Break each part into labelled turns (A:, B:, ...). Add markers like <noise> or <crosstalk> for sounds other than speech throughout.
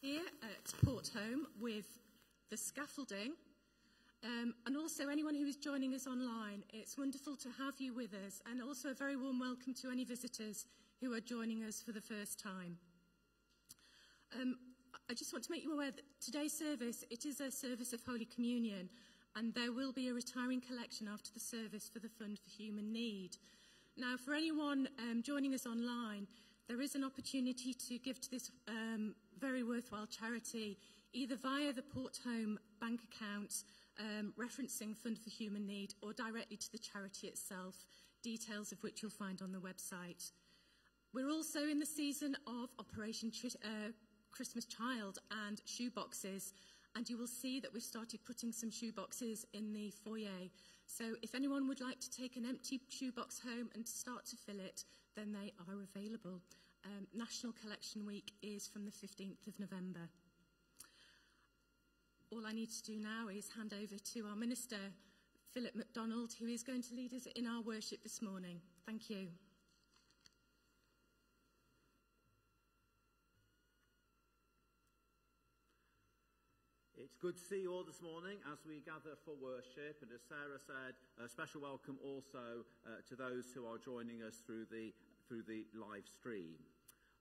A: here at Portholme with the scaffolding. Um, and also anyone who is joining us online, it's wonderful to have you with us and also a very warm welcome to any visitors who are joining us for the first time. Um, I just want to make you aware that today's service, it is a service of Holy Communion and there will be a retiring collection after the service for the Fund for Human Need. Now, for anyone um, joining us online, there is an opportunity to give to this um, very worthwhile charity either via the Portholme bank account um, referencing Fund for Human Need or directly to the charity itself, details of which you'll find on the website. We're also in the season of Operation uh, Christmas Child and shoeboxes, and you will see that we've started putting some shoeboxes in the foyer. So if anyone would like to take an empty shoebox home and start to fill it, then they are available. Um, National Collection Week is from the 15th of November. All I need to do now is hand over to our Minister, Philip Macdonald, who is going to lead us in our worship this morning. Thank you.
B: It's good to see you all this morning as we gather for worship. And as Sarah said, a special welcome also uh, to those who are joining us through the through the live stream?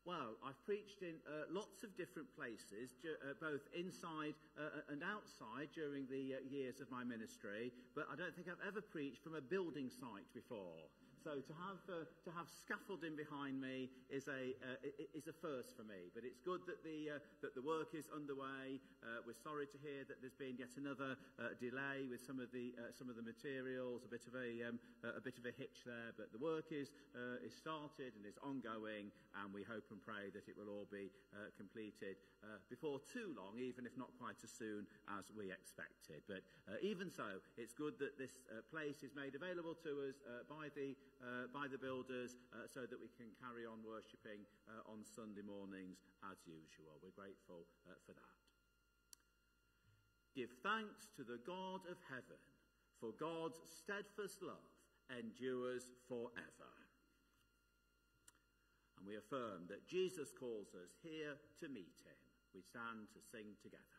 B: Well, I've preached in uh, lots of different places, uh, both inside uh, and outside during the uh, years of my ministry, but I don't think I've ever preached from a building site before. So to have, uh, to have scaffolding behind me is a, uh, is a first for me. But it's good that the, uh, that the work is underway. Uh, we're sorry to hear that there's been yet another uh, delay with some of the, uh, some of the materials, a bit of a, um, a bit of a hitch there. But the work is, is started and is ongoing, and we hope and pray that it will all be completed before too long, even if not quite as soon as we expected. But even so, it's good that this place is made available to us by the uh, by the builders uh, so that we can carry on worshipping uh, on Sunday mornings as usual. We're grateful uh, for that. Give thanks to the God of heaven, for God's steadfast love endures forever. And we affirm that Jesus calls us here to meet him. We stand to sing together.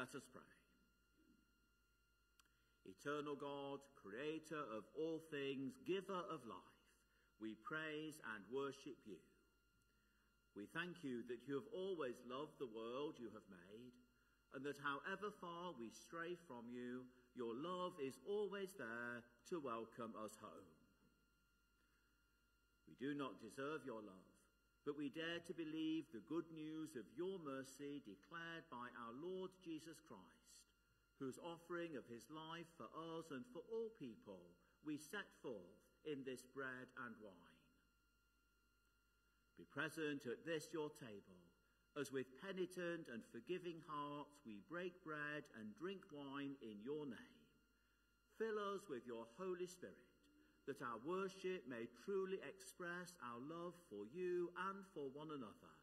B: Let us pray. Eternal God, creator of all things, giver of life, we praise and worship you. We thank you that you have always loved the world you have made, and that however far we stray from you, your love is always there to welcome us home. We do not deserve your love, but we dare to believe the good news of your mercy declared by our Lord Jesus Christ, whose offering of his life for us and for all people we set forth in this bread and wine. Be present at this your table, as with penitent and forgiving hearts we break bread and drink wine in your name. Fill us with your Holy Spirit, that our worship may truly express our love for you and for one another.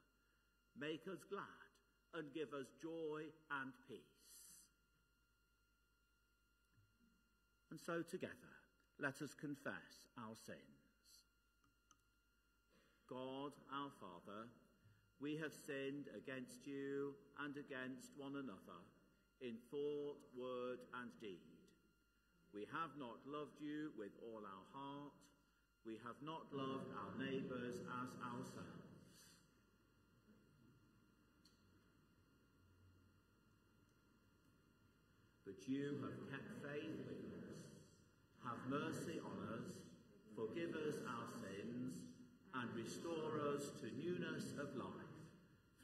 B: Make us glad and give us joy and peace. And so together, let us confess our sins. God, our Father, we have sinned against you and against one another in thought, word, and deed. We have not loved you with all our heart. We have not loved our neighbours as ourselves. But you have kept faith with us. Have mercy on us. Forgive us our sins and restore us to newness of life.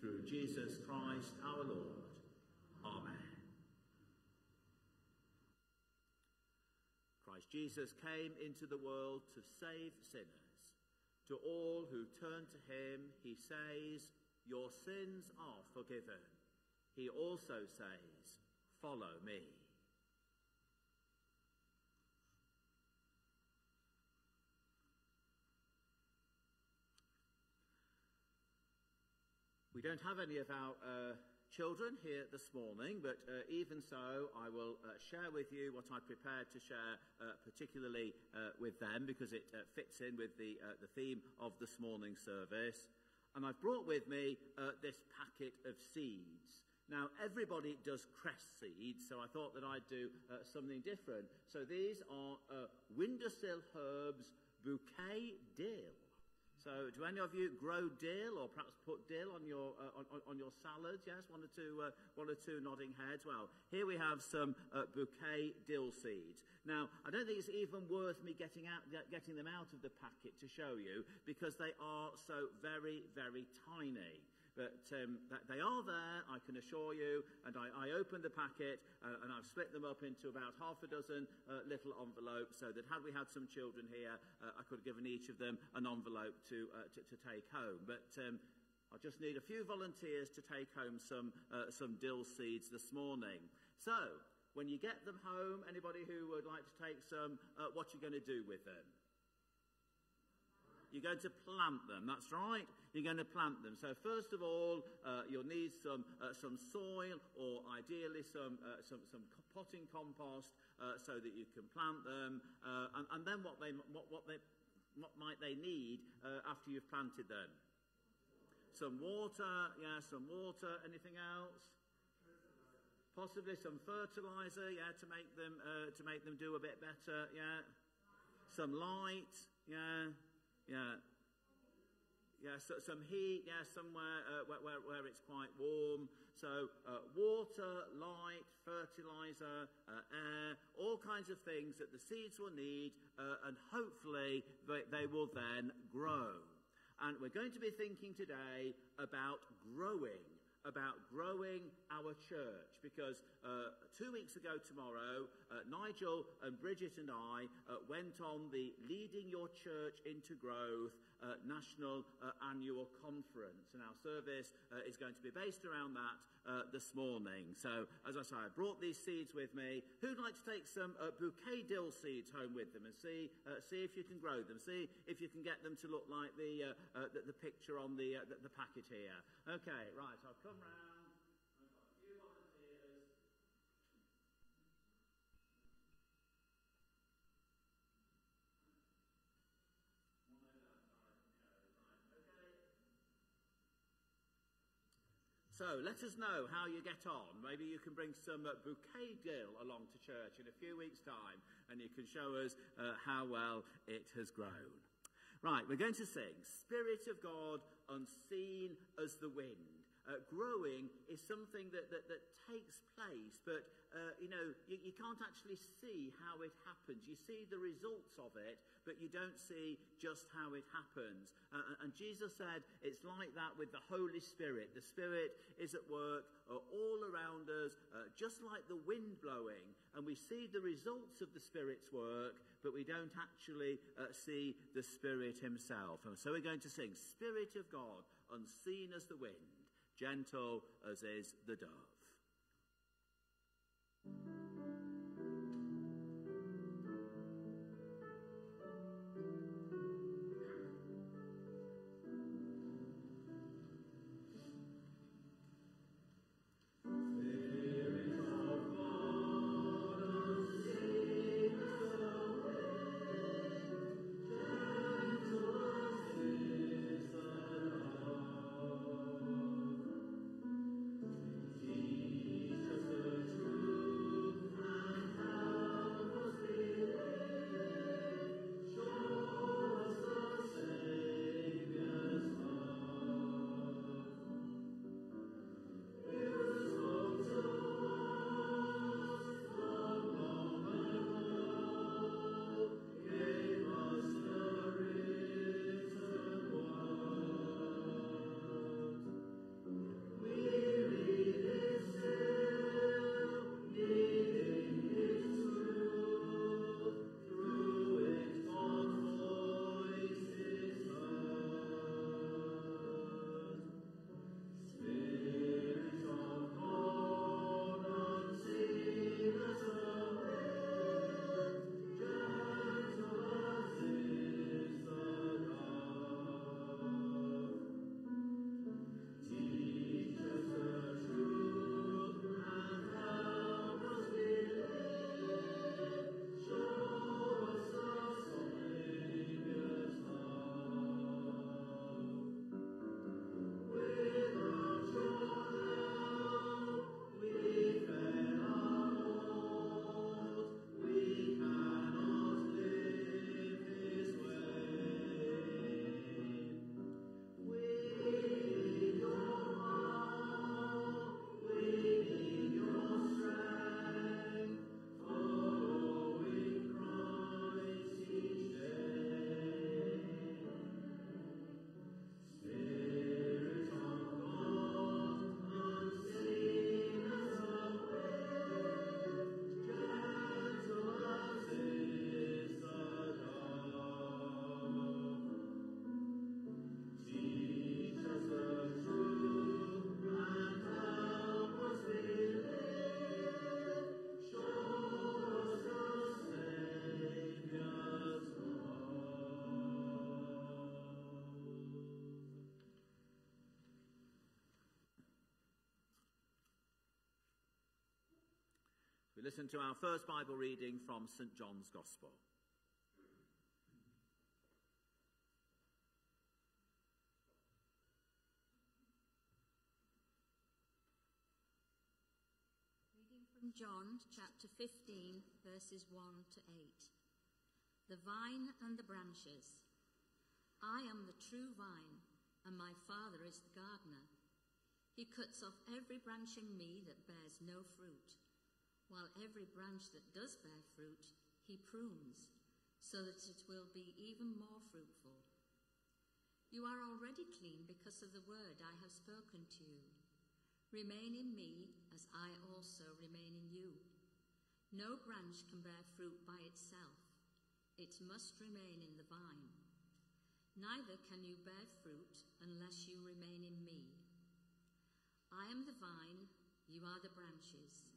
B: Through Jesus Christ our Lord. Amen. Christ Jesus came into the world to save sinners. To all who turn to him, he says, Your sins are forgiven. He also says, Follow me. We don't have any of our uh, children here this morning, but uh, even so, I will uh, share with you what I prepared to share, uh, particularly uh, with them, because it uh, fits in with the, the theme of this morning's service. And I've brought with me this packet of seeds. Now, everybody does cress seeds, so I thought that I'd do something different. So these are windowsill herbs bouquet dill. So, do any of you grow dill, or perhaps put dill on your uh, on, on, your salads? Yes, one or two, uh, one or two nodding heads. Well, here we have some uh, bouquet dill seeds. Now, I don't think it's even worth me getting out, getting them out of the packet to show you because they are so very, very tiny. But um, they are there, I can assure you. And I, I opened the packet uh, and I've split them up into about half a dozen uh, little envelopes so that had we had some children here, uh, I could have given each of them an envelope to, uh, to, to, take home. But um, I just need a few volunteers to take home some, uh, some dill seeds this morning. So, when you get them home, anybody who would like to take some, uh, what are you going to do with them? You're going to plant them. That's right. You're going to plant them. So first of all, uh, you'll need some uh, some soil, or ideally some uh, some some potting compost, uh, so that you can plant them. Uh, and, and, then what they what what they what might they need uh, after you've planted them? Some water, yeah, some water. Anything else? Possibly some fertilizer, yeah, to make them to make them do a bit better, yeah. Some light, yeah. Yeah. Yeah, so, some heat, yeah, somewhere uh, where, where, where, it's quite warm. So, uh, water, light, fertilizer, uh, air, all kinds of things that the seeds will need, uh, and hopefully they, they will then grow. And we're going to be thinking today about growing about growing our church because uh, two weeks ago tomorrow, uh, Nigel and Bridget and I uh, went on the Leading Your Church into Growth uh, National uh, Annual Conference. And our service uh, is going to be based around that uh, this morning. So, as I say, I brought these seeds with me. Who'd like to take some uh, bouquet dill seeds home with them and see, uh, see if you can grow them? See if you can get them to look like the, the, the, picture on the, the, the packet here. Okay, right, I'll come round. So let us know how you get on. Maybe you can bring some uh, bouquet dill along to church in a few weeks' time and you can show us uh, how well it has grown. Right, we're going to sing Spirit of God, unseen as the wind. Uh, growing is something that, that, that takes place, but uh, you know, you, you can't actually see how it happens. You see the results of it, but you don't see just how it happens. Uh, and Jesus said it's like that with the Holy Spirit. The Spirit is at work uh, all around us, uh, just like the wind blowing, and we see the results of the Spirit's work, but we don't actually uh, see the Spirit Himself. And so we're going to sing Spirit of God, unseen as the wind gentle as is the dove. Listen to our first Bible reading from St. John's Gospel.
C: Reading from John chapter 15, verses 1 to 8. The vine and the branches. I am the true vine, and my Father is the gardener. He cuts off every branch in me that bears no fruit while every branch that does bear fruit he prunes, so that it will be even more fruitful. You are already clean because of the word I have spoken to you. Remain in me as I also remain in you. No branch can bear fruit by itself. It must remain in the vine. Neither can you bear fruit unless you remain in me. I am the vine, you are the branches.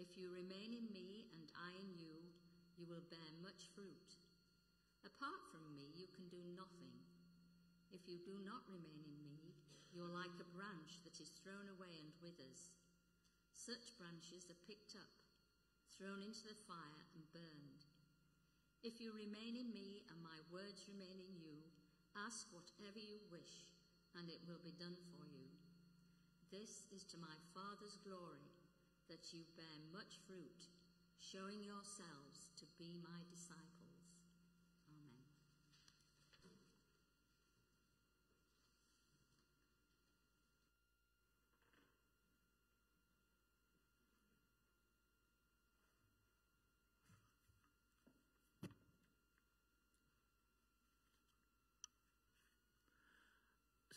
C: If you remain in me and I in you, you will bear much fruit. Apart from me, you can do nothing. If you do not remain in me, you are like a branch that is thrown away and withers. Such branches are picked up, thrown into the fire, and burned. If you remain in me and my words remain in you, ask whatever you wish, and it will be done for you. This is to my Father's glory, that you bear much fruit, showing yourselves to be my disciples. Amen.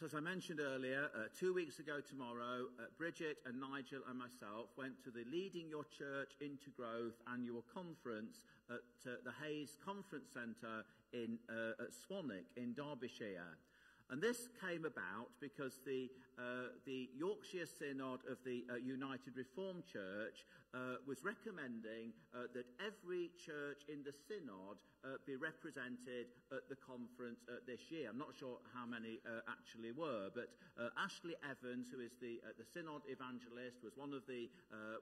B: So, as I mentioned earlier, uh, two weeks ago tomorrow, uh, Bridget and Nigel and myself went to the Leading Your Church into Growth annual conference at uh, the Hayes Conference Centre in uh, at Swanwick in Derbyshire. And this came about because the, uh, the Yorkshire Synod of the uh, United Reformed Church uh, was recommending uh, that every church in the Synod uh, be represented at the conference uh, this year. I'm not sure how many actually were, but Ashley Evans, who is the, the Synod evangelist, was one of the,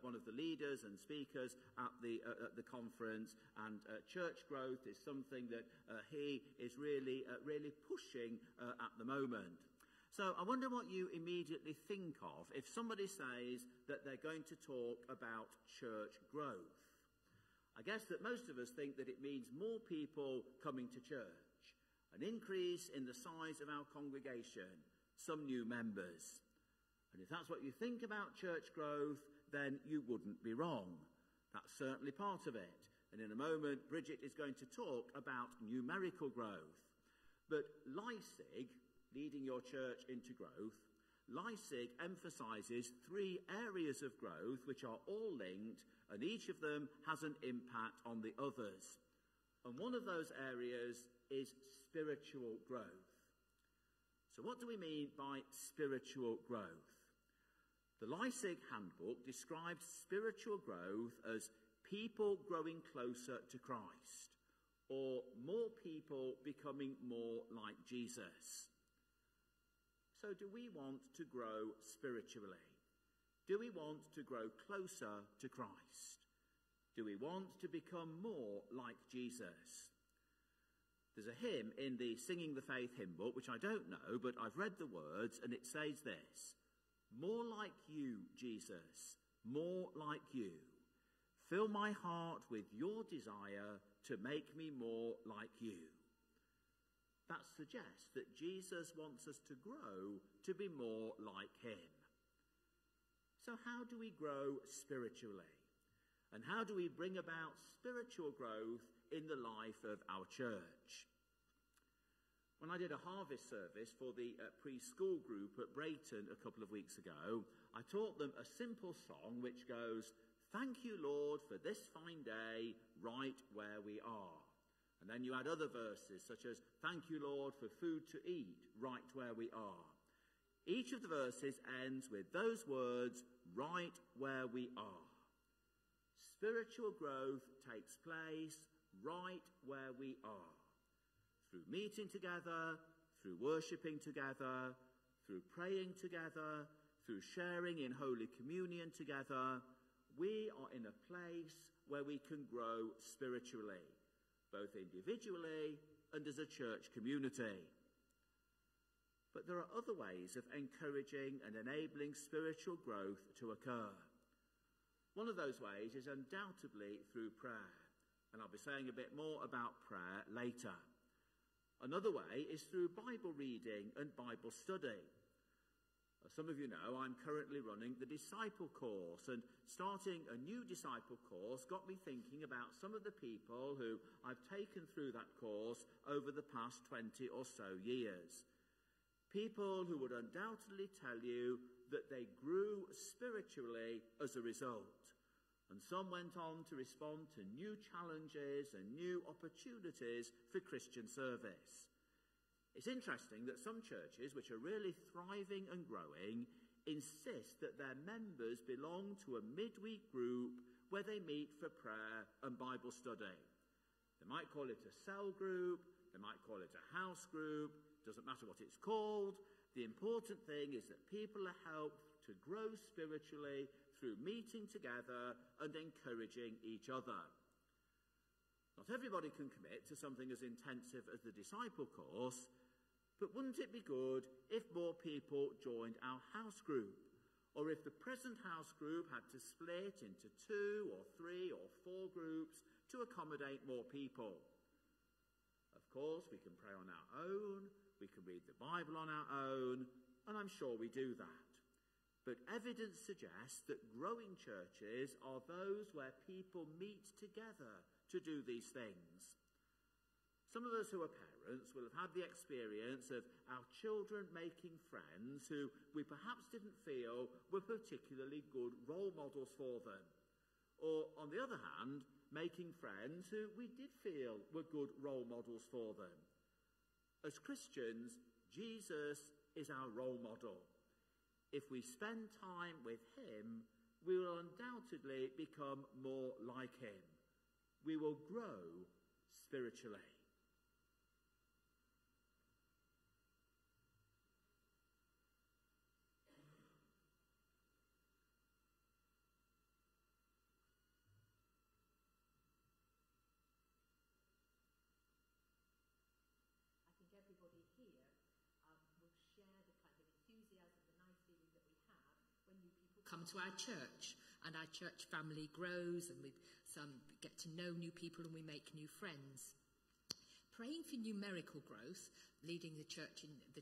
B: one of the leaders and speakers at the, at the conference. And church growth is something that he is really, really pushing at the moment. So I wonder what you immediately think of if somebody says that they're going to talk about church growth. I guess that most of us think that it means more people coming to church, an increase in the size of our congregation, some new members. And if that's what you think about church growth, then you wouldn't be wrong. That's certainly part of it. And in a moment, Bridget is going to talk about numerical growth. But LYCIG, leading your church into growth, LYCIG emphasizes three areas of growth which are all linked and each of them has an impact on the others. And one of those areas is spiritual growth. So, what do we mean by spiritual growth? The LYCIG Handbook describes spiritual growth as people growing closer to Christ or more people becoming more like Jesus. So, do we want to grow spiritually? Do we want to grow closer to Christ? Do we want to become more like Jesus? There's a hymn in the Singing the Faith hymn book, which I don't know, but I've read the words, and it says this More like you, Jesus, more like you. Fill my heart with your desire to make me more like you that suggests that Jesus wants us to grow to be more like him. So, how do we grow spiritually? And how do we bring about spiritual growth in the life of our church? When I did a harvest service for the uh, preschool group at Brayton a couple of weeks ago, I taught them a simple song which goes, Thank you, Lord, for this fine day, right where we are. And then you add other verses such as, Thank you, Lord, for food to eat right where we are. Each of the verses ends with those words, right where we are. Spiritual growth takes place right where we are. Through meeting together, through worshipping together, through praying together, through sharing in Holy Communion together, we are in a place where we can grow spiritually both individually and as a church community. But there are other ways of encouraging and enabling spiritual growth to occur. One of those ways is undoubtedly through prayer, and I'll be saying a bit more about prayer later. Another way is through Bible reading and Bible study. Some of you know, I'm currently running the disciple course, and starting a new disciple course got me thinking about some of the people who I've taken through that course over the past 20 or so years. People who would undoubtedly tell you that they grew spiritually as a result. And some went on to respond to new challenges and new opportunities for Christian service. It's interesting that some churches, which are really thriving and growing, insist that their members belong to a midweek group where they meet for prayer and Bible study. They might call it a cell group, they might call it a house group, doesn't matter what it's called. The important thing is that people are helped to grow spiritually through meeting together and encouraging each other. Not everybody can commit to something as intensive as the disciple course, but wouldn't it be good if more people joined our house group? or if the present house group had to split into two or three or four groups to accommodate more people. Of course, we can pray on our own, we can read the Bible on our own, and I'm sure we do that. But evidence suggests that growing churches are those where people meet together to do these things. Some of us who are parents will have had the experience of our children making friends who we perhaps didn't feel were particularly good role models for them. Or, on the other hand, making friends who we did feel were good role models for them. As Christians, Jesus is our role model. If we spend time with him, we will undoubtedly become more like him. We will grow spiritually.
D: Come to our church and our church family grows and we some get to know new people and we make new friends. Praying for numerical growth, leading the church in the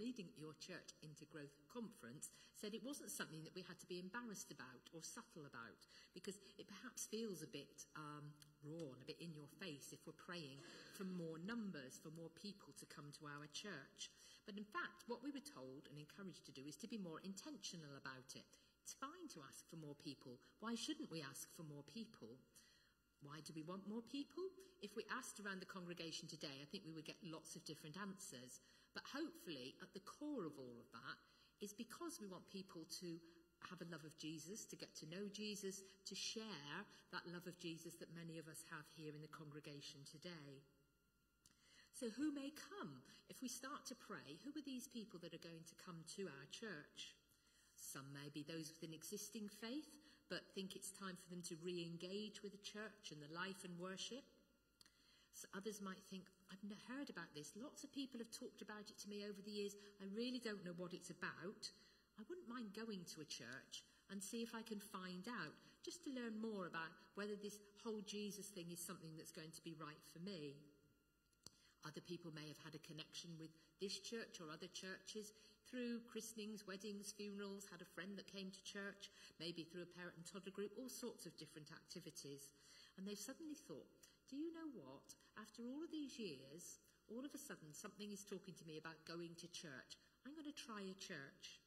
D: leading your church into growth conference, said it wasn't something that we had to be embarrassed about or subtle about because it perhaps feels a bit um, raw and a bit in your face if we're praying for more numbers, for more people to come to our church. But in fact, what we were told and encouraged to do is to be more intentional about it. It's fine to ask for more people. Why shouldn't we ask for more people? Why do we want more people? If we asked around the congregation today, I think we would get lots of different answers. But hopefully, at the core of all of that is because we want people to have a love of Jesus, to get to know Jesus, to share that love of Jesus that many of us have here in the congregation today. So, who may come? If we start to pray, who are these people that are going to come to our church? Some may be those with an existing faith, but think it's time for them to re engage with the church and the life and worship. So others might think, I've never heard about this. Lots of people have talked about it to me over the years. I really don't know what it's about. I wouldn't mind going to a church and see if I can find out, just to learn more about whether this whole Jesus thing is something that's going to be right for me. Other people may have had a connection with this church or other churches through christenings, weddings, funerals, had a friend that came to church, maybe through a parent and toddler group, all sorts of different activities. And they've suddenly thought, do you know what? After all of these years, all of a sudden something is talking to me about going to church. I'm going to try a church.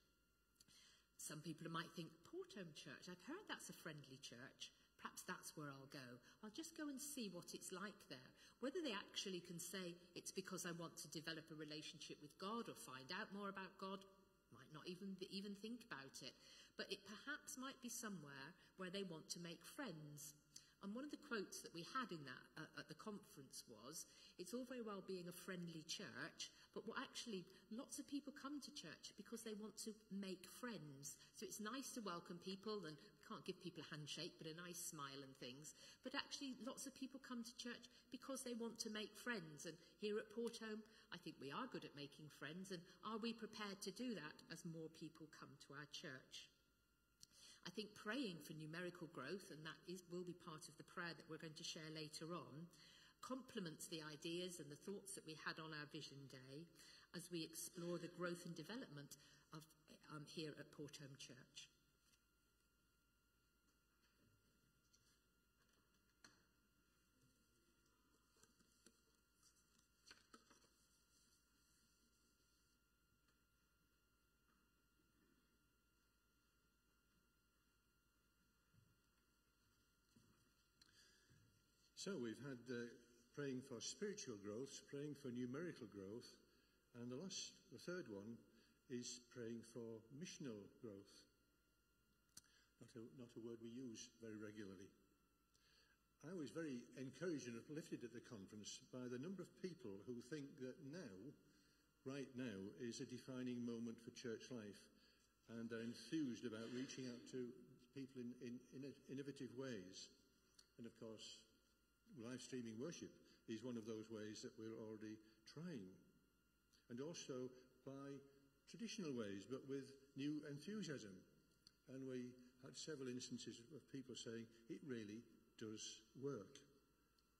D: Some people might think, Portholme Church, I've heard that's a friendly church. Perhaps that's where I'll go. I'll just go and see what it's like there. Whether they actually can say it's because I want to develop a relationship with God or find out more about God, might not even even think about it. But it perhaps might be somewhere where they want to make friends. And one of the quotes that we had in that uh, at the conference was, "It's all very well being a friendly church, but what actually lots of people come to church because they want to make friends. So it's nice to welcome people, and can't give people a handshake, but a nice smile and things. But actually, lots of people come to church because they want to make friends. And here at Portholme, I think we are good at making friends. And are we prepared to do that as more people come to our church?" I think praying for numerical growth, and that is, will be part of the prayer that we're going to share later on, complements the ideas and the thoughts that we had on our Vision Day as we explore the growth and development of um, here at Portholme Church.
E: So we've had uh, praying for spiritual growth, praying for numerical growth, and the last, the third one is praying for missional growth. Not a, not a word we use very regularly. I was very encouraged and uplifted at the conference by the number of people who think that now, right now, is a defining moment for church life and are enthused about reaching out to people in, in, in innovative ways. And of course, live streaming worship is one of those ways that we're already trying. And also by traditional ways, but with new enthusiasm. And we had several instances of people saying it really does work.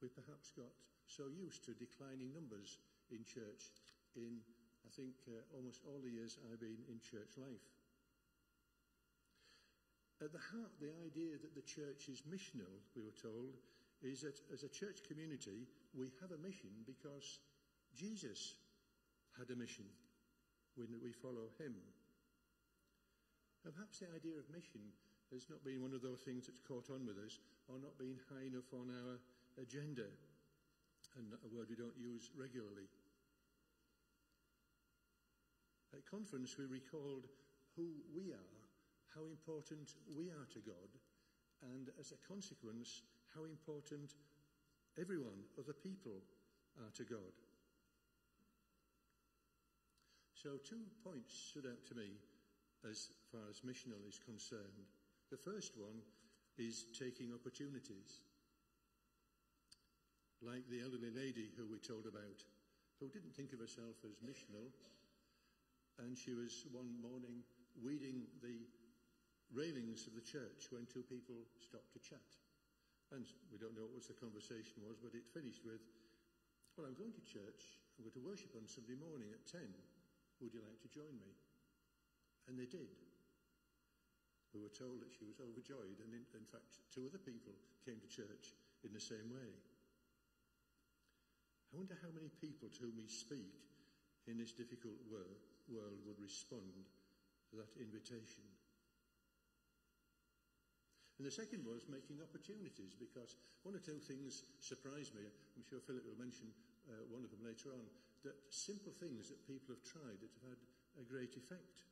E: We perhaps got so used to declining numbers in church in, I think, uh, almost all the years I've been in church life. At the heart, the idea that the church is missional, we were told, is that as a church community, we have a mission because Jesus had a mission when we follow him. Perhaps the idea of mission has not been one of those things that's caught on with us or not been high enough on our agenda, and a word we don't use regularly. At conference, we recalled who we are, how important we are to God, and as a consequence, how important everyone, other people, are to God. So, two points stood out to me as far as missional is concerned. The first one is taking opportunities. Like the elderly lady who we told about, who didn't think of herself as missional, and she was one morning weeding the railings of the church when two people stopped to chat. And we don't know what the conversation was, but it finished with, Well, I'm going to church. I'm going to worship on Sunday morning at 10. Would you like to join me? And they did. We were told that she was overjoyed, and in, in fact, two other people came to church in the same way. I wonder how many people to whom we speak in this difficult wor- world would respond to that invitation. And the second was making opportunities, because one or two things surprised me. I'm sure Philip will mention uh, one of them later on. That simple things that people have tried that have had a great effect.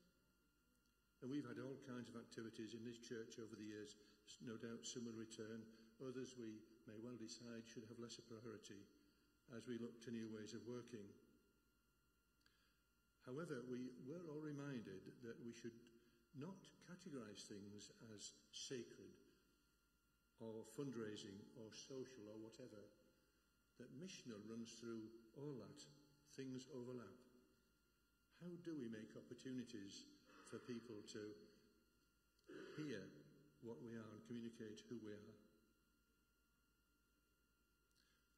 E: And we've had all kinds of activities in this church over the years. No doubt some will return. Others we may well decide should have lesser priority as we look to new ways of working. However, we were all reminded that we should not categorize things as sacred or fundraising or social or whatever. That missional runs through all that. Things overlap. How do we make opportunities for people to hear what we are and communicate who we are.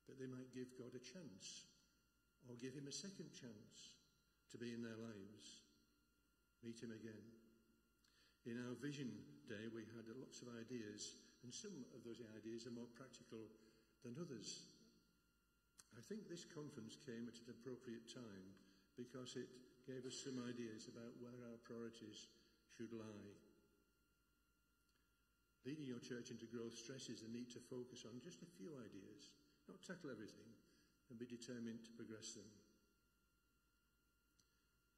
E: That they might give God a chance or give Him a second chance to be in their lives, meet Him again. In our vision day, we had lots of ideas, and some of those ideas are more practical than others. I think this conference came at an appropriate time because it gave us some ideas about where our priorities should lie. Leading your church into growth stresses the need to focus on just a few ideas, not tackle everything, and be determined to progress them.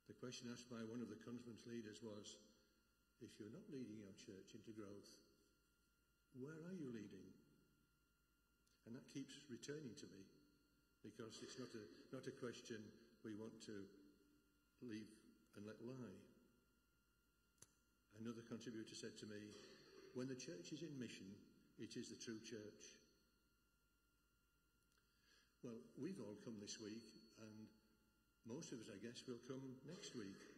E: The question asked by one of the conference leaders was if you're not leading your church into growth, where are you leading? And that keeps returning to me because it's not a, not a question we want to leave and let lie. Another contributor said to me, when the church is in mission, it is the true church. Well, we've all come this week, and most of us, I guess, will come next week.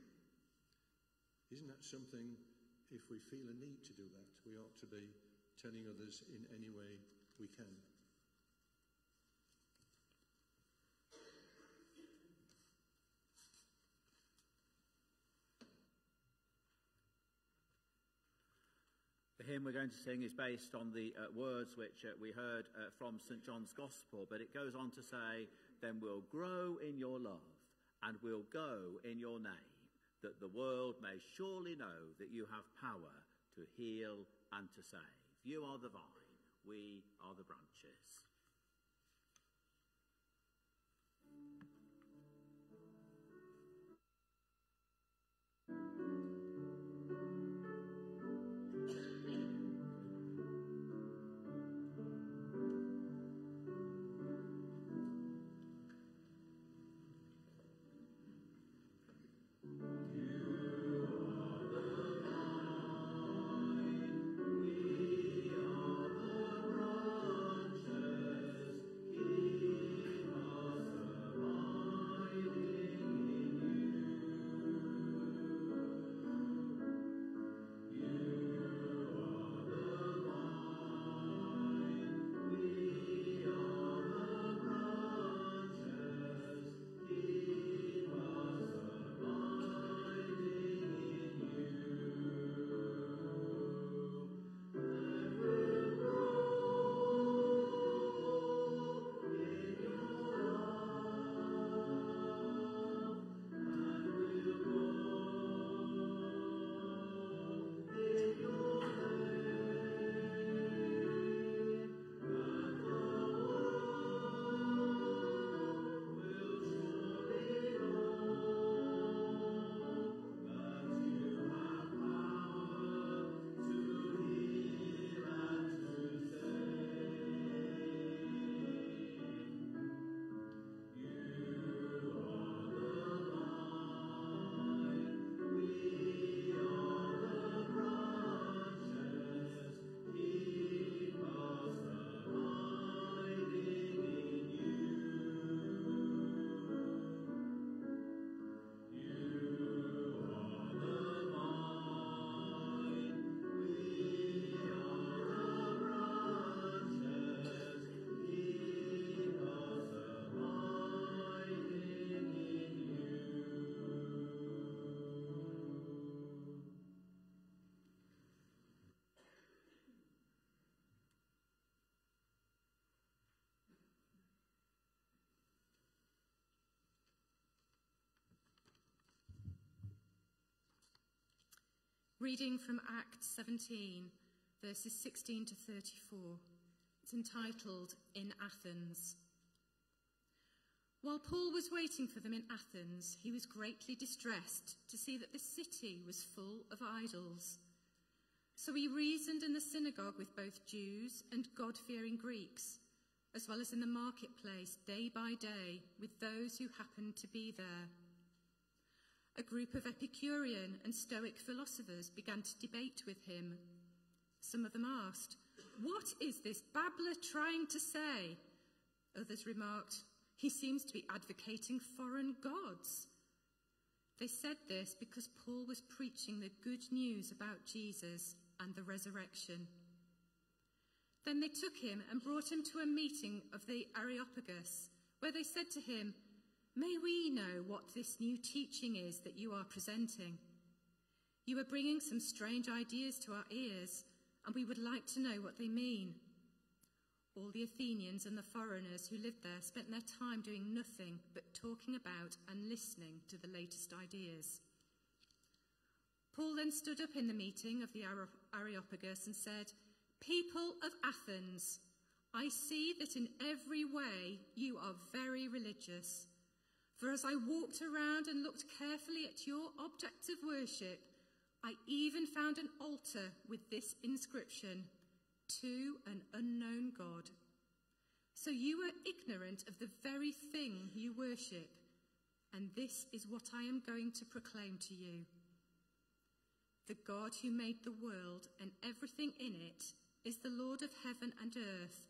E: Isn't that something, if we feel a need to do that, we ought to be telling others in any way we can?
B: The hymn we're going to sing is based on the uh, words which uh, we heard uh, from St. John's Gospel, but it goes on to say, Then we'll grow in your love and we'll go in your name, that the world may surely know that you have power to heal and to save. You are the vine, we are the branches.
A: Reading from Acts 17, verses 16 to 34. It's entitled In Athens. While Paul was waiting for them in Athens, he was greatly distressed to see that the city was full of idols. So he reasoned in the synagogue with both Jews and God fearing Greeks, as well as in the marketplace day by day with those who happened to be there. A group of Epicurean and Stoic philosophers began to debate with him. Some of them asked, What is this babbler trying to say? Others remarked, He seems to be advocating foreign gods. They said this because Paul was preaching the good news about Jesus and the resurrection. Then they took him and brought him to a meeting of the Areopagus, where they said to him, May we know what this new teaching is that you are presenting? You are bringing some strange ideas to our ears, and we would like to know what they mean. All the Athenians and the foreigners who lived there spent their time doing nothing but talking about and listening to the latest ideas. Paul then stood up in the meeting of the Areopagus and said, People of Athens, I see that in every way you are very religious. For as I walked around and looked carefully at your objects of worship, I even found an altar with this inscription To an unknown God. So you are ignorant of the very thing you worship, and this is what I am going to proclaim to you. The God who made the world and everything in it is the Lord of heaven and earth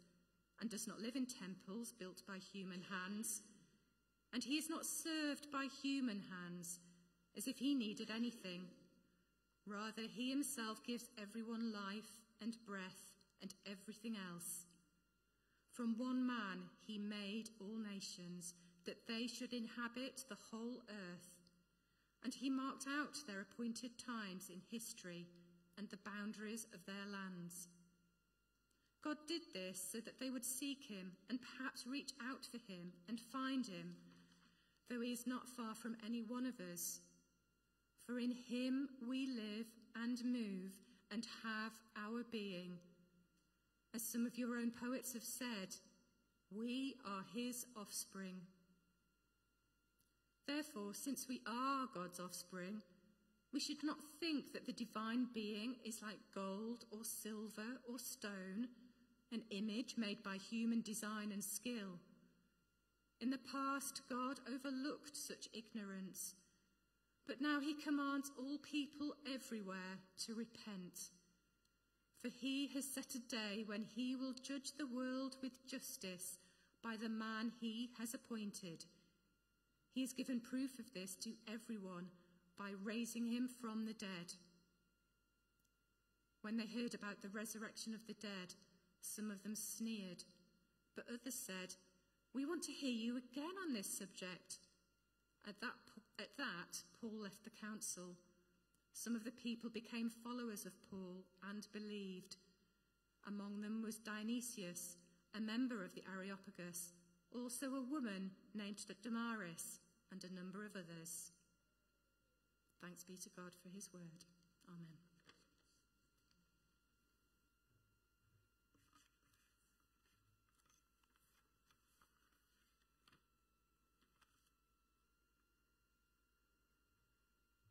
A: and does not live in temples built by human hands. And he is not served by human hands as if he needed anything. Rather, he himself gives everyone life and breath and everything else. From one man he made all nations that they should inhabit the whole earth and he marked out their appointed times in history and the boundaries of their lands. God did this so that they would seek him and perhaps reach out for him and find him, though he is not far from any one of us. For in him we live and move and have our being. As some of your own poets have said, we are his offspring. Therefore, since we are God's offspring, we should not think that the divine being is like gold or silver or stone, an image made by human design and skill. In the past, God overlooked such ignorance, but now he commands all people everywhere to repent. For he has set a day when he will judge the world with justice by the man he has appointed he has given proof of this to everyone by raising him from the dead. When they heard about the resurrection of the dead, some of them sneered, but others said, We want to hear you again on this subject. At that, at that, Paul left the council. Some of the people became followers of Paul and believed. Among them was Dionysius, a member of the Areopagus, also a woman named Damaris and a number of others. Thanks be to God for his word. Amen.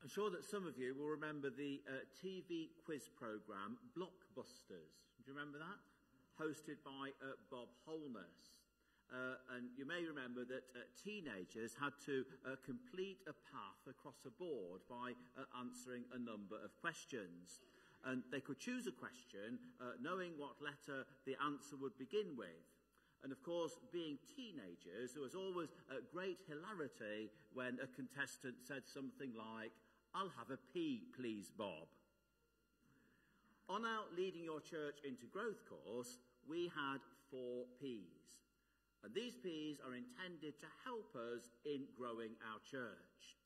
B: I'm sure that some of you will remember the uh, TV quiz program Blockbusters. Do you remember that? Hosted by uh, Bob Holness. Uh, and you may remember that uh, teenagers had to uh, complete a path across a board by uh, answering a number of questions. And they could choose a question uh, knowing what letter the answer would begin with. And of course, being teenagers, there was always a great hilarity when a contestant said something like, I'll have a P, please, Bob. On our Leading Your Church into Growth course, we had four P's. And these P's are intended to help us in growing our church.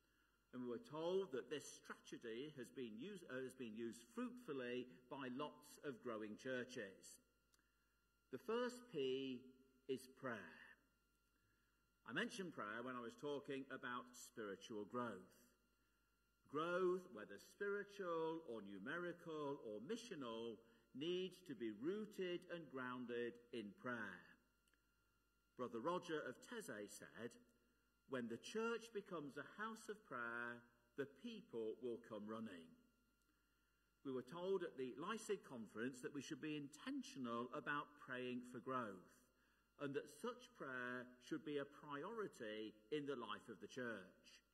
B: And we were told that this strategy has been, used, uh, has been used fruitfully by lots of growing churches. The first P is prayer. I mentioned prayer when I was talking about spiritual growth. Growth, whether spiritual or numerical or missional, needs to be rooted and grounded in prayer. Brother Roger of Taizé said, When the church becomes a house of prayer, the people will come running. We were told at the LYCIG conference that we should be intentional about praying for growth and that such prayer should be a priority in the life of the church.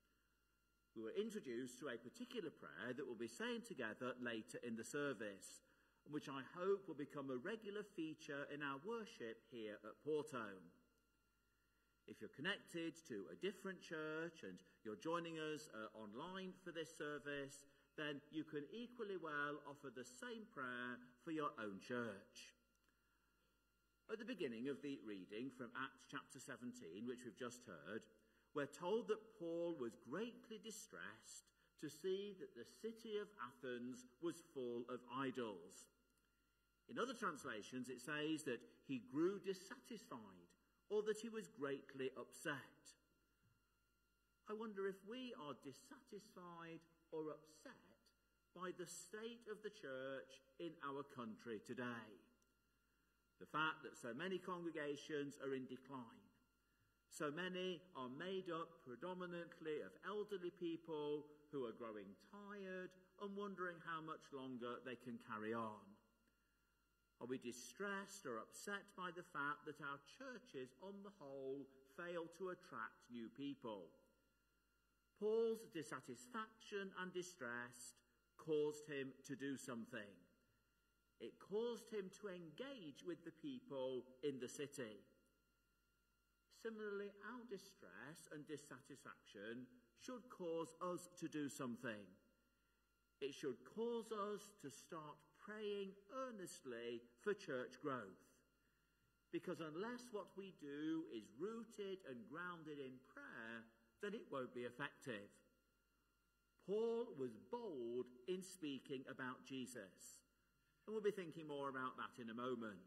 B: We were introduced to a particular prayer that we'll be saying together later in the service, which I hope will become a regular feature in our worship here at Portholme. If you're connected to a different church and you're joining us uh, online for this service, then you can equally well offer the same prayer for your own church. At the beginning of the reading from Acts chapter 17, which we've just heard, we're told that Paul was greatly distressed to see that the city of Athens was full of idols. In other translations, it says that he grew dissatisfied or that he was greatly upset. I wonder if we are dissatisfied or upset by the state of the church in our country today. The fact that so many congregations are in decline. So many are made up predominantly of elderly people who are growing tired and wondering how much longer they can carry on. Are we distressed or upset by the fact that our churches, on the whole, fail to attract new people? Paul's dissatisfaction and distress caused him to do something. It caused him to engage with the people in the city. Similarly, our distress and dissatisfaction should cause us to do something. It should cause us to start praying earnestly for church growth. Because unless what we do is rooted and grounded in prayer, then it won't be effective. Paul was bold in speaking about Jesus. And we'll be thinking more about that in a moment.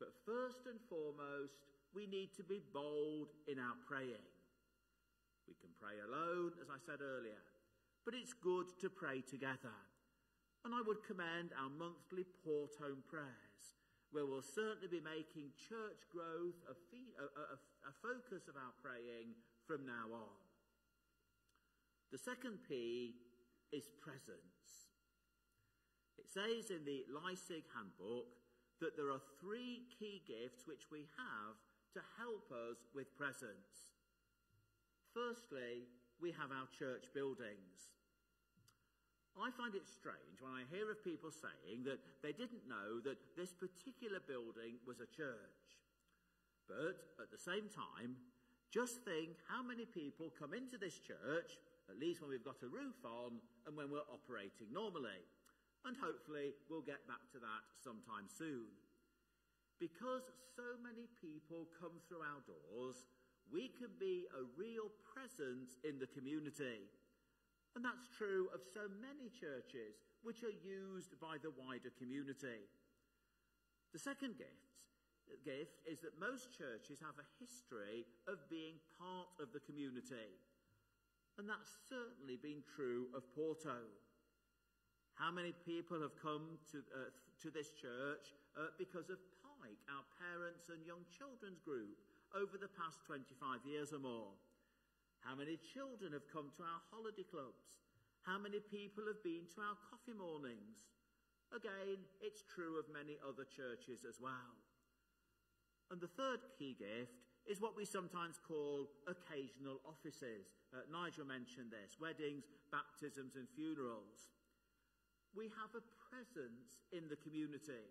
B: But first and foremost, we need to be bold in our praying. We can pray alone, as I said earlier, but it's good to pray together. And I would commend our monthly Portholme prayers, where we'll certainly be making church growth a, a, a, a focus of our praying from now on. The second P is presence. It says in the LYCIG handbook that there are three key gifts which we have to help us with presence. Firstly, we have our church buildings. I find it strange when I hear of people saying that they didn't know that this particular building was a church. But at the same time, just think how many people come into this church, at least when we've got a roof on and when we're operating normally and hopefully we'll get back to that sometime soon. Because so many people come through our doors, we can be a real presence in the community. And that's true of so many churches which are used by the wider community. The second gift, gift is that most churches have a history of being part of the community. And that's certainly been true of Portholme. How many people have come to, uh, to this church uh, because of Pike, our parents and young children's group, over the past 25 years or more? How many children have come to our holiday clubs? How many people have been to our coffee mornings? Again, it's true of many other churches as well. And the third key gift is what we sometimes call occasional offices. Uh, Nigel mentioned this weddings, baptisms, and funerals we have a presence in the community.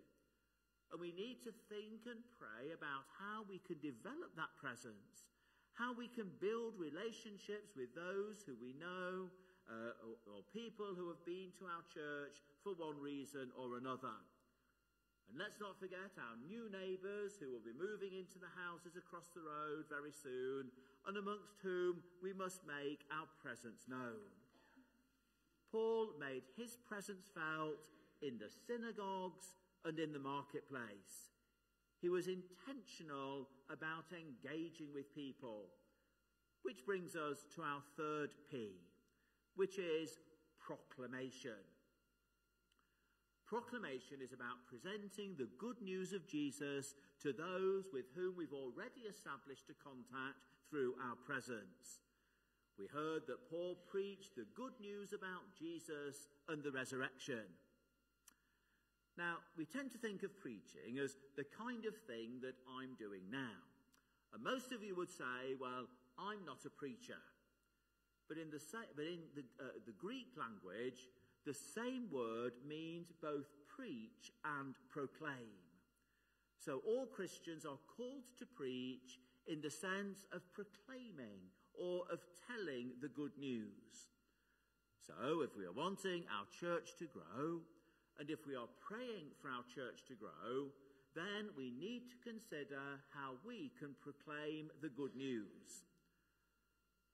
B: And we need to think and pray about how we can develop that presence, how we can build relationships with those who we know uh, or, or people who have been to our church for one reason or another. And let's not forget our new neighbours who will be moving into the houses across the road very soon, and amongst whom we must make our presence known. Paul made his presence felt in the synagogues and in the marketplace. He was intentional about engaging with people. Which brings us to our third P, which is proclamation. Proclamation is about presenting the good news of Jesus to those with whom we've already established a contact through our presence. We heard that Paul preached the good news about Jesus and the resurrection. Now, we tend to think of preaching as the kind of thing that I'm doing now. And most of you would say, well, I'm not a preacher. But in the, but in the, uh, the Greek language, the same word means both preach and proclaim. So all Christians are called to preach in the sense of proclaiming or of telling the good news. So if we are wanting our church to grow, and if we are praying for our church to grow, then we need to consider how we can proclaim the good news.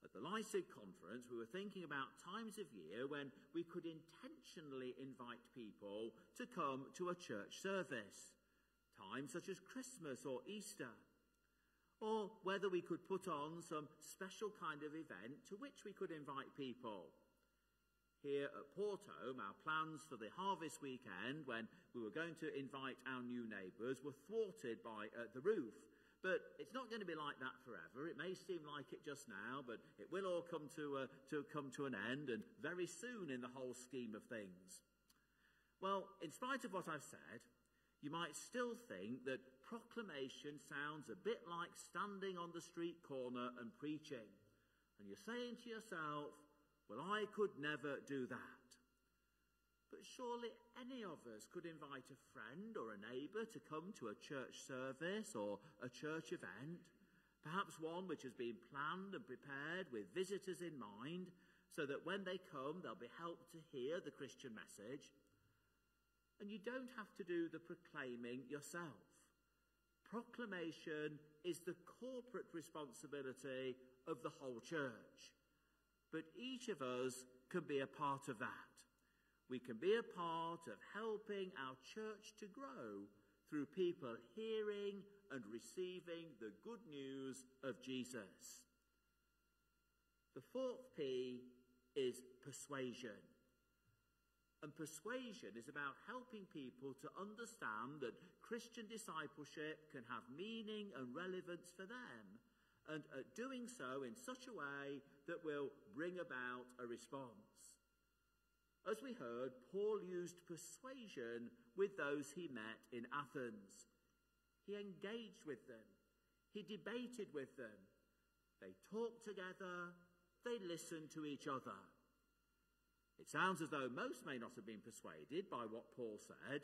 B: At the LYCIG conference, we were thinking about times of year when we could intentionally invite people to come to a church service. Times such as Christmas or Easter. Or whether we could put on some special kind of event to which we could invite people. Here at Portholme, our plans for the harvest weekend, when we were going to invite our new neighbours, were thwarted by uh, the roof. But it's not going to be like that forever. It may seem like it just now, but it will all come to, uh, to come to an end and very soon in the whole scheme of things. Well, in spite of what I've said, you might still think that proclamation sounds a bit like standing on the street corner and preaching. And you're saying to yourself, well, I could never do that. But surely any of us could invite a friend or a neighbour to come to a church service or a church event, perhaps one which has been planned and prepared with visitors in mind, so that when they come, they'll be helped to hear the Christian message. And you don't have to do the proclaiming yourself. Proclamation is the corporate responsibility of the whole church. But each of us can be a part of that we can be a part of helping our church to grow through people hearing and receiving the good news of Jesus. The fourth P is persuasion. And persuasion is about helping people to understand that Christian discipleship can have meaning and relevance for them, and uh, doing so in such a way that will bring about a response. As we heard, Paul used persuasion with those he met in Athens. He engaged with them. He debated with them. They talked together. They listened to each other. It sounds as though most may not have been persuaded by what Paul said,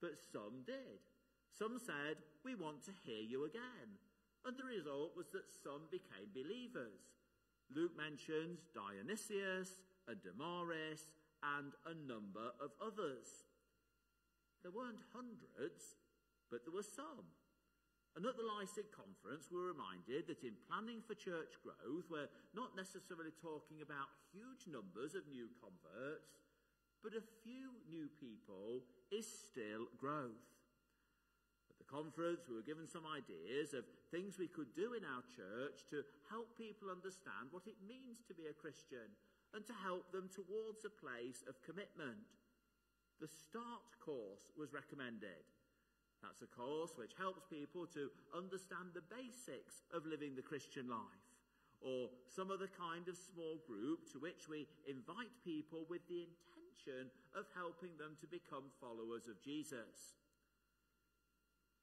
B: but some did. Some said, We want to hear you again. And the result was that some became believers. Luke mentions Dionysius and Damaris and a number of others. There weren't hundreds, but there were some. And at the LYCIG conference, we were reminded that in planning for church growth, we're not necessarily talking about huge numbers of new converts, but a few new people is still growth. Conference, we were given some ideas of things we could do in our church to help people understand what it means to be a Christian and to help them towards a place of commitment. The START course was recommended. That's a course which helps people to understand the basics of living the Christian life, or some other kind of small group to which we invite people with the intention of helping them to become followers of Jesus.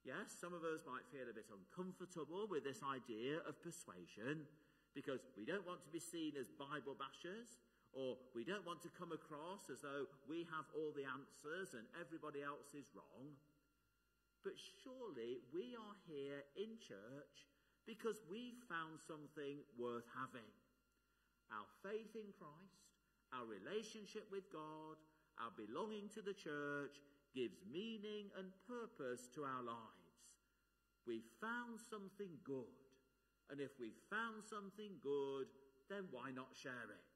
B: Yes, some of us might feel a bit uncomfortable with this idea of persuasion because we don't want to be seen as Bible bashers, or we don't want to come across as though we have all the answers and everybody else is wrong. But surely we are here in church because we've found something worth having. Our faith in Christ, our relationship with God, our belonging to the church gives meaning and purpose to our lives. We've found something good. And if we've found something good, then why not share it?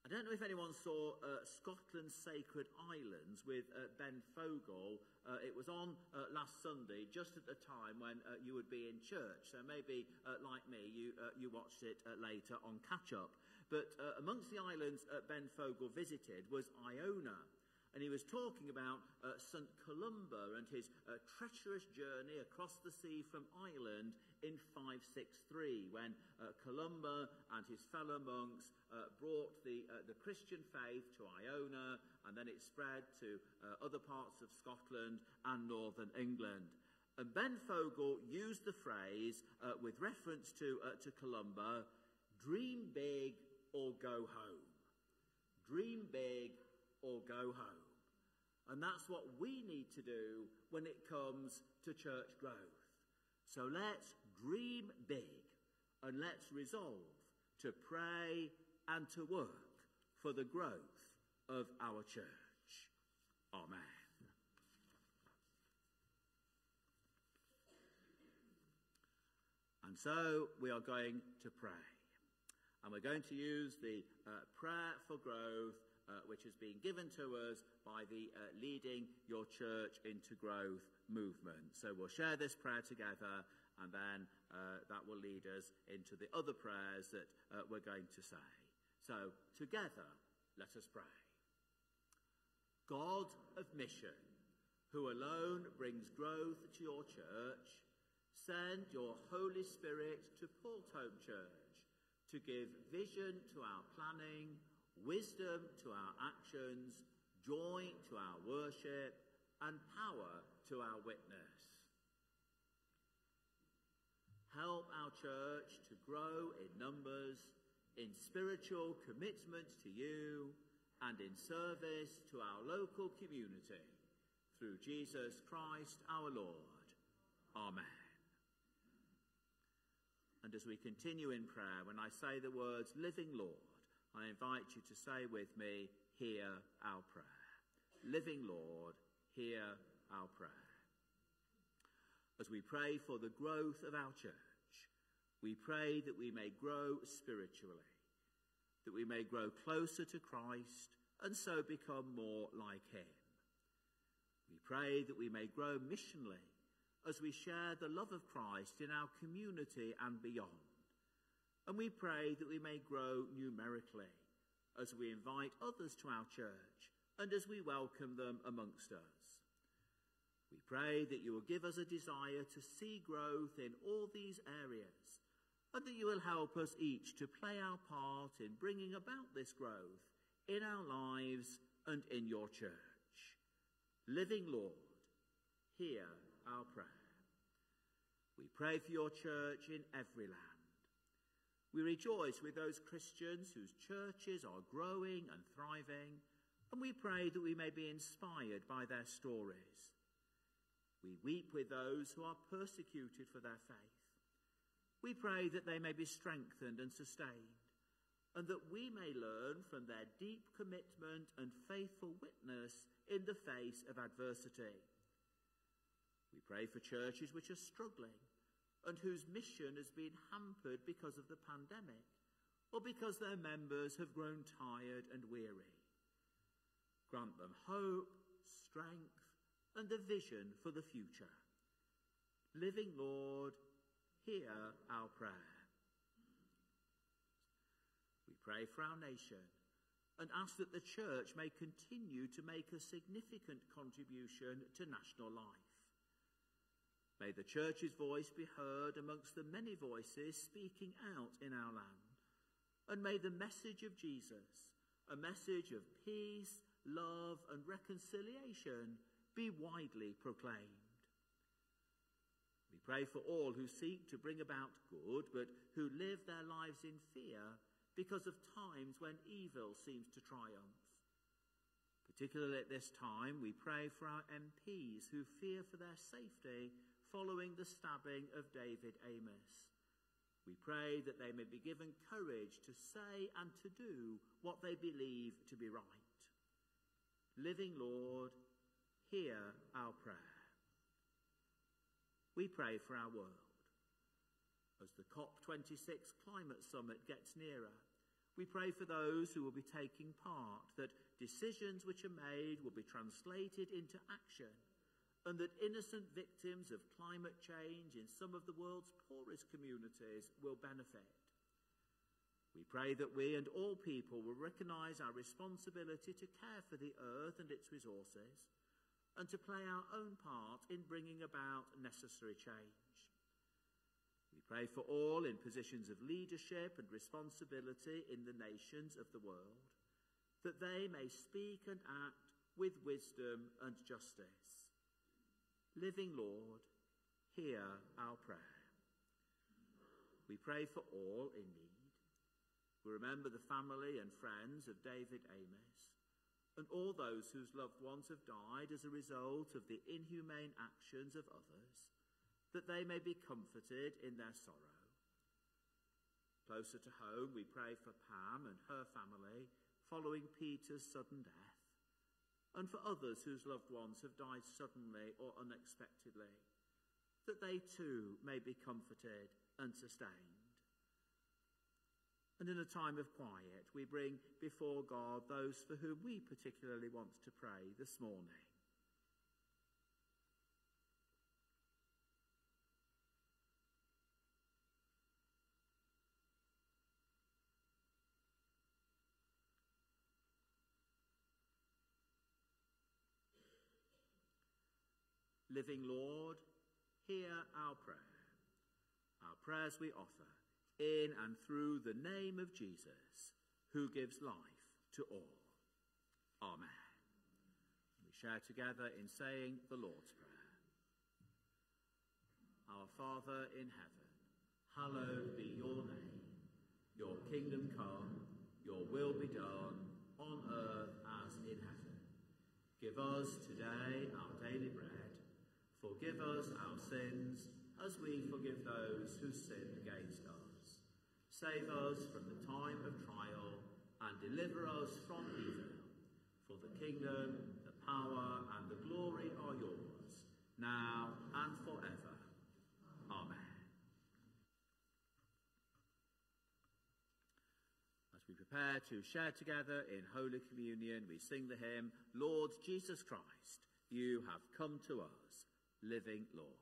B: I don't know if anyone saw uh, Scotland's Sacred Islands with uh, Ben Fogle. Uh, it was on uh, last Sunday, just at the time when uh, you would be in church. So maybe, uh, like me, you, you watched it later on catch up. But amongst the islands Ben Fogle visited was Iona. And he was talking about uh, St. Columba and his uh, treacherous journey across the sea from Ireland in 563, when uh, Columba and his fellow monks uh, brought the, uh, the Christian faith to Iona, and then it spread to uh, other parts of Scotland and northern England. And Ben Fogle used the phrase, with reference to, to Columba, dream big or go home. Dream big or go home. And that's what we need to do when it comes to church growth. So let's dream big and let's resolve to pray and to work for the growth of our church. Amen. And so we are going to pray. And we're going to use the uh, prayer for growth uh, which has been given to us by the uh, Leading Your Church into Growth movement. So we'll share this prayer together, and then uh, that will lead us into the other prayers that uh, we're going to say. So, together, let us pray. God of mission, who alone brings growth to your church, send your Holy Spirit to Portholme Church to give vision to our planning wisdom to our actions, joy to our worship, and power to our witness. Help our church to grow in numbers, in spiritual commitment to you, and in service to our local community. Through Jesus Christ our Lord. Amen. And as we continue in prayer, when I say the words, Living Lord, I invite you to say with me, Hear our prayer. Living Lord, hear our prayer. As we pray for the growth of our church, we pray that we may grow spiritually, that we may grow closer to Christ and so become more like Him. We pray that we may grow missionally as we share the love of Christ in our community and beyond. And we pray that we may grow numerically as we invite others to our church and as we welcome them amongst us. We pray that you will give us a desire to see growth in all these areas and that you will help us each to play our part in bringing about this growth in our lives and in your church. Living Lord, hear our prayer. We pray for your church in every land. We rejoice with those Christians whose churches are growing and thriving, and we pray that we may be inspired by their stories. We weep with those who are persecuted for their faith. We pray that they may be strengthened and sustained, and that we may learn from their deep commitment and faithful witness in the face of adversity. We pray for churches which are struggling and whose mission has been hampered because of the pandemic or because their members have grown tired and weary. Grant them hope, strength, and a vision for the future. Living Lord, hear our prayer. We pray for our nation and ask that the church may continue to make a significant contribution to national life. May the church's voice be heard amongst the many voices speaking out in our land. And may the message of Jesus, a message of peace, love, and reconciliation, be widely proclaimed. We pray for all who seek to bring about good, but who live their lives in fear because of times when evil seems to triumph. Particularly at this time, we pray for our MPs who fear for their safety following the stabbing of David Amess. We pray that they may be given courage to say and to do what they believe to be right. Living Lord, hear our prayer. We pray for our world. As the COP26 climate summit gets nearer, we pray for those who will be taking part, that decisions which are made will be translated into action and that innocent victims of climate change in some of the world's poorest communities will benefit. We pray that we and all people will recognise our responsibility to care for the earth and its resources and to play our own part in bringing about necessary change. We pray for all in positions of leadership and responsibility in the nations of the world, that they may speak and act with wisdom and justice. Living Lord, hear our prayer. We pray for all in need. We remember the family and friends of David Amess and all those whose loved ones have died as a result of the inhumane actions of others, that they may be comforted in their sorrow. Closer to home, we pray for Pam and her family following Peter's sudden death, and for others whose loved ones have died suddenly or unexpectedly, that they too may be comforted and sustained. And in a time of quiet, we bring before God those for whom we particularly want to pray this morning. Living Lord, hear our prayer. Our prayers we offer in and through the name of Jesus, who gives life to all. Amen. We share together in saying the Lord's Prayer. Our Father in heaven, hallowed be your name. Your kingdom come, your will be done, on earth as in heaven. Give us today our daily bread. Forgive us our sins as we forgive those who sin against us Save us from the time of trial and deliver us from evil. For the kingdom, the power, and the glory are yours, now and forever. Amen. As we prepare to share together in Holy Communion, we sing the hymn, Lord Jesus Christ, you have come to us, living Lord.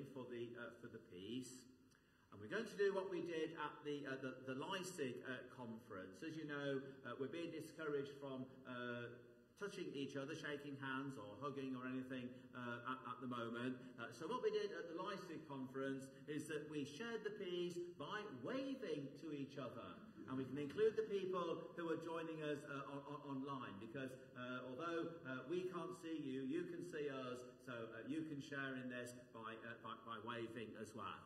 B: For the, uh, for the peace. And we're going to do what we did at the, uh, the, the LYCIG uh, conference. As you know, uh, we're being discouraged from uh, touching each other, shaking hands or hugging or anything uh, at, at, the moment. Uh, so what we did at the LYCIG conference is that we shared the peace by waving to each other. And we can include the people who are joining us uh, on, on, online because uh, although uh, we can't see you, you can see us, so uh, you can share in this by, uh, by, by waving as well.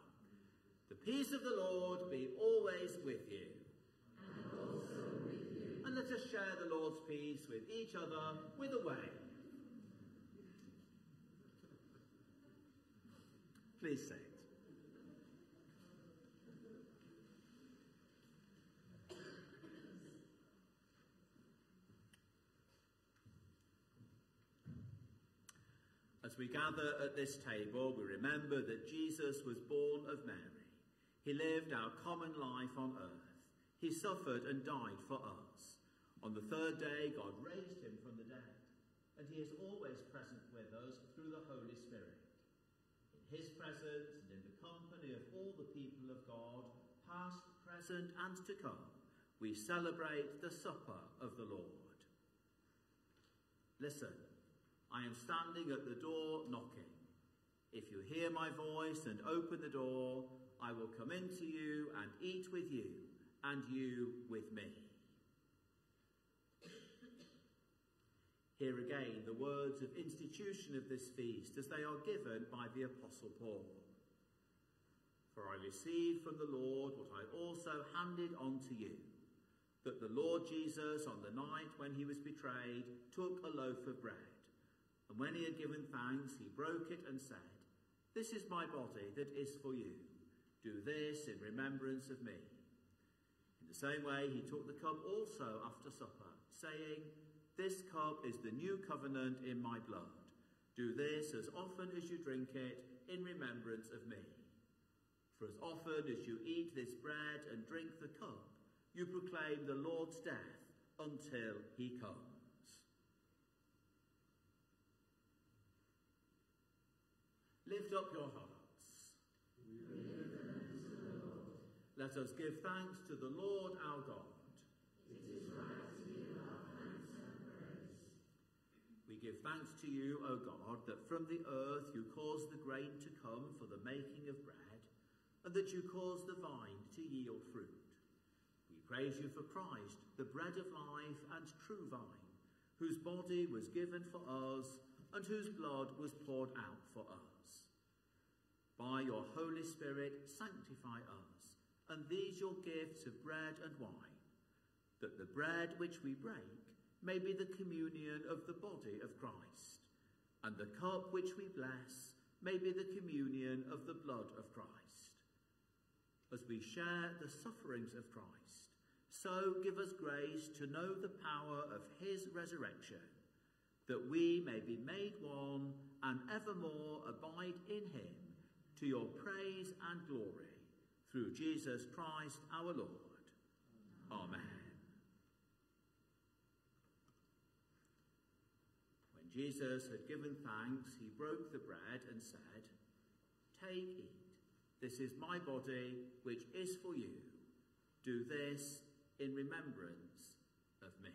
B: The peace of the Lord be always with you.
F: And also with you.
B: And let us share the Lord's peace with each other with a wave. Please say. As we gather at this table, we remember that Jesus was born of Mary. He lived our common life on earth. He suffered and died for us. On the third day, God raised him from the dead, and he is always present with us through the Holy Spirit. In his presence and in the company of all the people of God, past, present, and to come, we celebrate the supper of the Lord. Listen. I am standing at the door knocking. If you hear my voice and open the door, I will come into you and eat with you, and you with me. Here again the words of institution of this feast as they are given by the Apostle Paul. For I received from the Lord what I also handed on to you, that the Lord Jesus, on the night when he was betrayed, took a loaf of bread. And when he had given thanks, he broke it and said, This is my body that is for you. Do this in remembrance of me. In the same way, he took the cup also after supper, saying, This cup is the new covenant in my blood. Do this as often as you drink it in remembrance of me. For as often as you eat this bread and drink the cup, you proclaim the Lord's death until he comes. Lift up your hearts. Let us give thanks to the Lord our God. We give thanks to you, O God, that from the earth you caused the grain to come for the making of bread, and that you caused the vine to yield fruit. We praise you for Christ, the bread of life and true vine, whose body was given for us and whose blood was poured out for us. By your Holy Spirit, sanctify us, and these your gifts of bread and wine, that the bread which we break may be the communion of the body of Christ, and the cup which we bless may be the communion of the blood of Christ. As we share the sufferings of Christ, so give us grace to know the power of his resurrection, that we may be made one and evermore abide in him to your praise and glory through Jesus Christ our Lord. Amen. When Jesus had given thanks, he broke the bread and said, Take, eat. This is my body, which is for you. Do this in remembrance of me.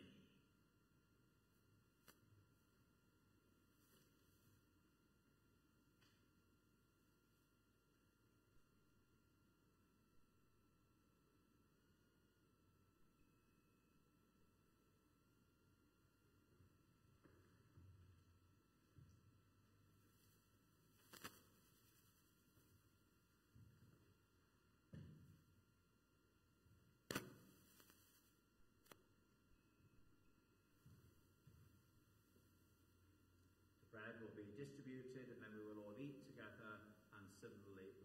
B: will be distributed and then we will all eat together and similarly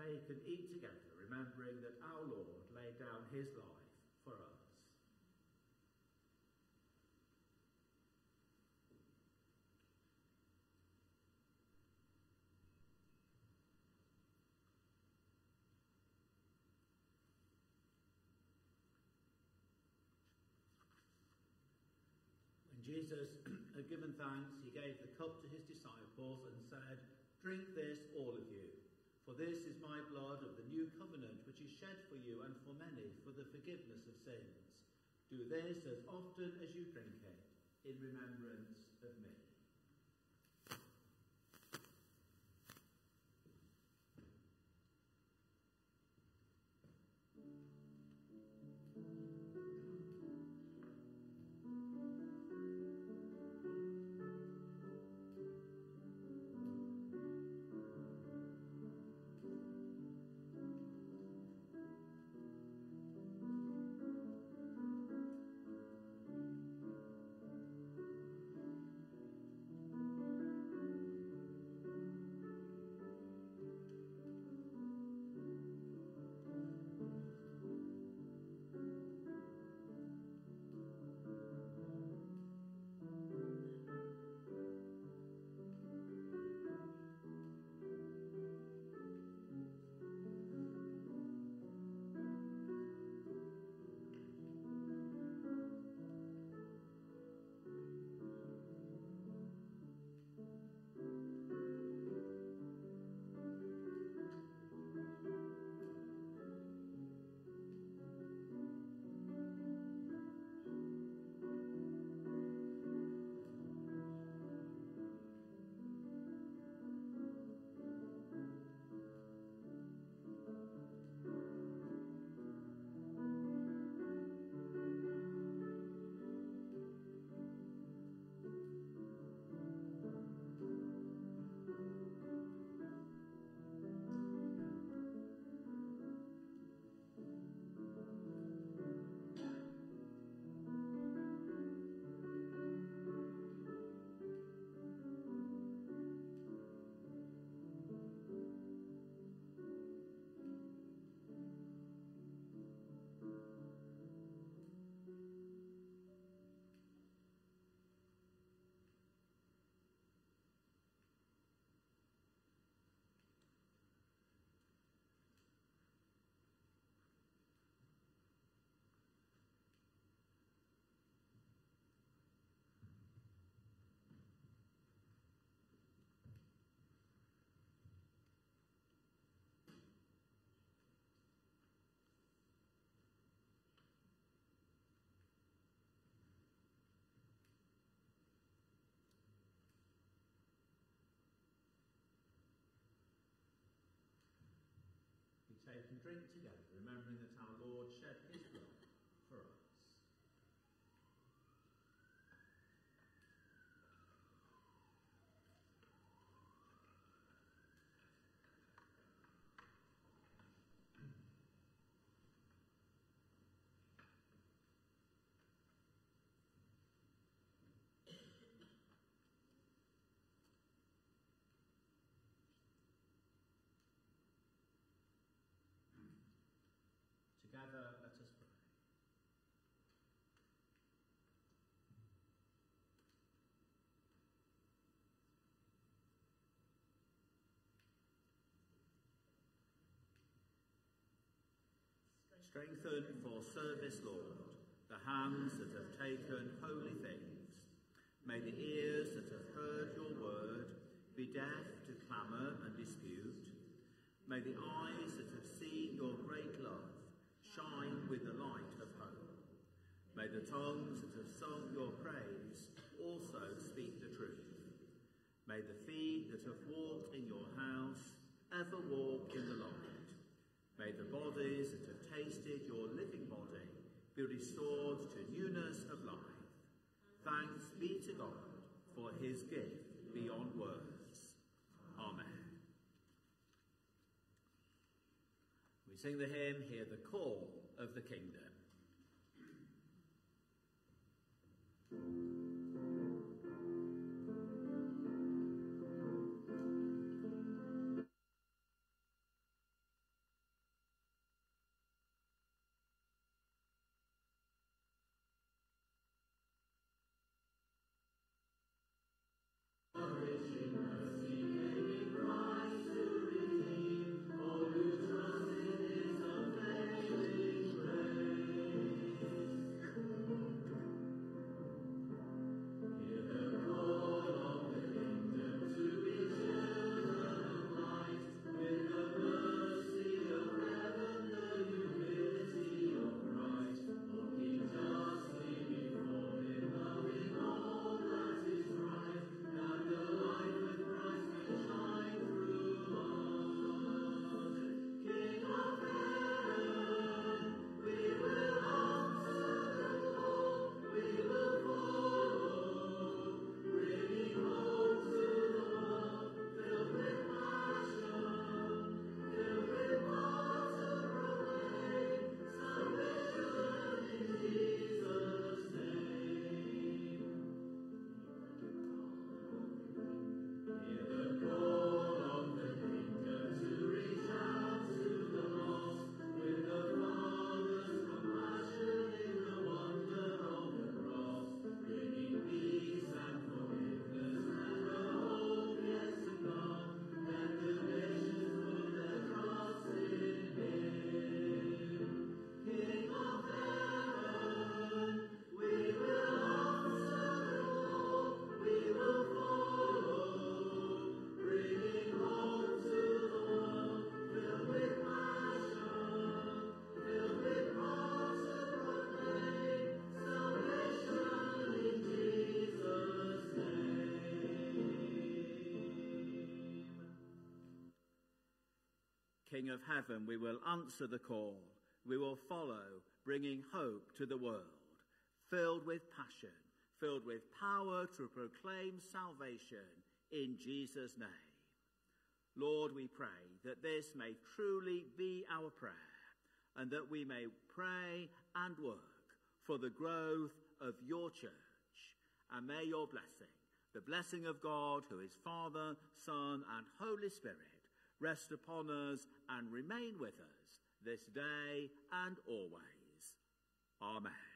B: take and eat together, remembering that our Lord laid down his life for us. When Jesus <clears throat> had given thanks, he gave the cup to his disciples and said, Drink this, all of you, for this is my blood of the new covenant, which is shed for you and for many for the forgiveness of sins. Do this as often as you drink it in remembrance of me. Strengthen for service, Lord, the hands that have taken holy things. May the ears that have heard your word be deaf to clamour and dispute. May the eyes that have seen your great love shine with the light of hope. May the tongues that have sung your praise also speak the truth. May the feet that have walked in your house ever walk in the light. May the bodies that have tasted your living body be restored to newness of life. Thanks be to God for his gift beyond words. Amen. We sing the hymn, Hear the Call of the Kingdom. King of heaven, we will answer the call. We will follow, bringing hope to the world, filled with passion, filled with power to proclaim salvation in Jesus' name. Lord, we pray that this may truly be our prayer and that we may pray and work for the growth of your church. And may your blessing, the blessing of God, who is Father, Son, and Holy Spirit, rest upon us and remain with us this day and always. Amen.